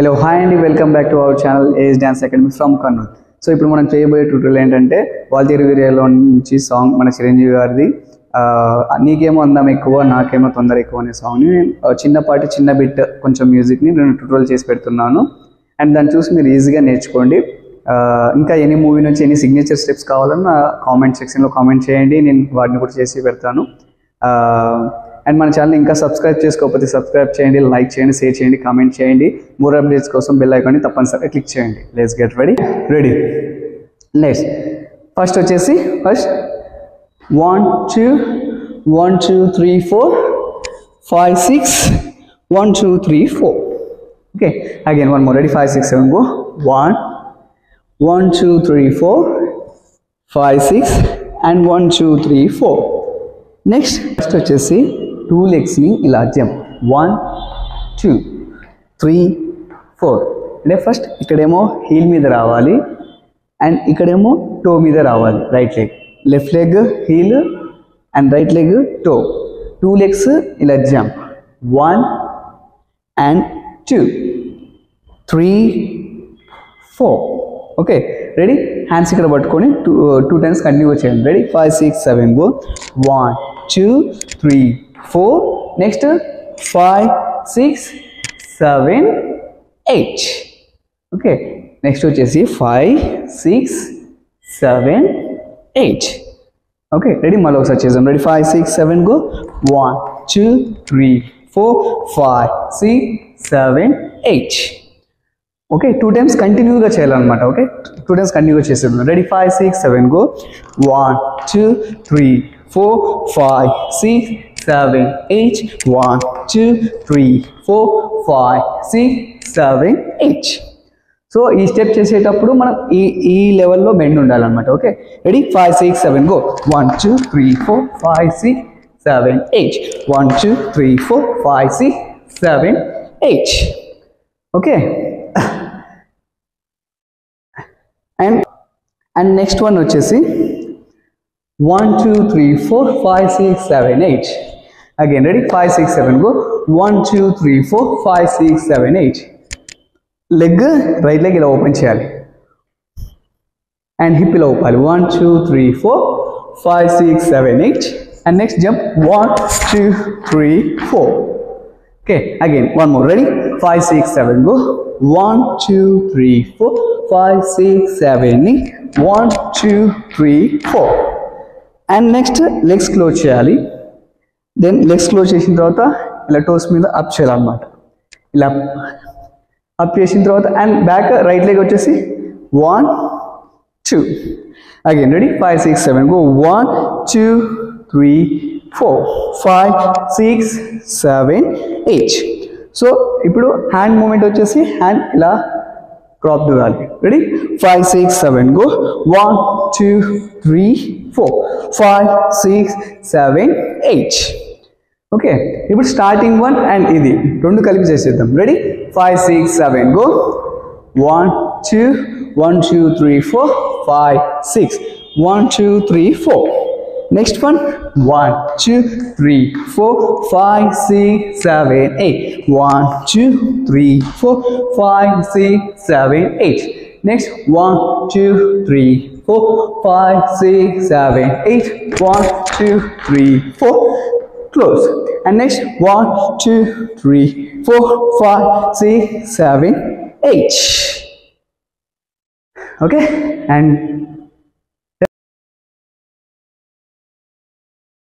Hello hi అండి. Welcome back to our channel age dance academy from Kurnool so ఇప్పుడు మనం చేయబోయే tutorial ఏంటంటే వాల్తీరు వీరియాలో నుంచి సాంగ్ మన చిరంజీవి గారిది. నీకేమో అందం ఎక్కువ నాకేమో తొందర ఎక్కువ అనే సాంగ్ని నేను చిన్నపాటి చిన్న బిట్ కొంచెం మ్యూజిక్ని నేను ట్యూటోరియల్ చేసి పెడుతున్నాను. అండ్ దాన్ని చూసి మీరు ఈజీగా నేర్చుకోండి. ఇంకా ఎనీ మూవీ నుంచి ఎన్ని సిగ్నేచర్ స్టెప్స్ కావాలన్నా కామెంట్ సెక్షన్లో కామెంట్ చేయండి. నేను వాటిని కూడా చేసి పెడతాను. అండ్ మన ఛానల్ ఇంకా సబ్స్క్రైబ్ చేసుకోకపోతే సబ్స్క్రైబ్ చేయండి లైక్ చేయండి షేర్ చేయండి కామెంట్ చేయండి. మోర్ అప్డేట్స్ కోసం బెల్ ఐకాన్ని తప్పనిసరిగా క్లిక్ చేయండి. Let's get ready ready next first వచ్చేసి first one two one two three four five six one two three four okay again one more ready five six seven go one one two three four five six and one two three four next first వచ్చేసి two లెగ్స్ని ఇలా jump one two three four అంటే first ఇక్కడేమో heel మీద రావాలి and ఇక్కడేమో toe మీద రావాలి. Right leg left leg heel and right leg toe two legs ఇలా jump one and two three four okay ready hands ఇక్కడ పట్టుకొని టూ టూ టైమ్స్ కంటిన్యూ చేయండి. Ready five six seven go one two three four next five six seven eight okay next వచ్చేసి five six seven eight okay ready మళ్ళీ ఒకసారి చేద్దాం. Ready five six seven go one two three four five six seven eight okay two times కంటిన్యూగా చేయాలన్నమాట okay two times కంటిన్యూగా చేసేద్దాం. Ready five six seven go one two three four five six seven eight. One two, three four five six seven eight. So ఈ step చేసేటప్పుడు మనం ఈ ఈ లెవెల్లో బెండ్ ఉండాలన్నమాట okay ready five six seven go one two three four five six seven eight one two three four five six seven eight okay and and next one వచ్చేసి one two three four five six seven eight again ready five six seven go one two three four five six seven eight leg right leg ఇలా open చేయాలి. And hip ఇలా ఊపాలి one two three four five six seven eight and next jump one two three four okay again one more ready five six seven go one two three four five six seven one two three four and next legs close చేయాలి. Then legs close చేసిన తర్వాత ఇలా toes మీద up చేయాలన్నమాట. ఇలా up చేసిన తర్వాత and back right leg వచ్చేసి one two again ready five six seven go one two three four five six seven eight so ఇప్పుడు హ్యాండ్ మూమెంట్ వచ్చేసి హ్యాండ్ ఇలా క్రాప్ దూరాలి. Ready five six seven go one two three four five six seven eight okay ఇప్పుడు starting one and ఇది. రెండు కలిపి చేసేద్దాం. Ready five six seven go one two one two three four five six one two three four next one one two three four five six seven eight one two three four five six seven eight next one two three four five six seven eight one two three four close. And next one two three four five six seven eight. Okay? And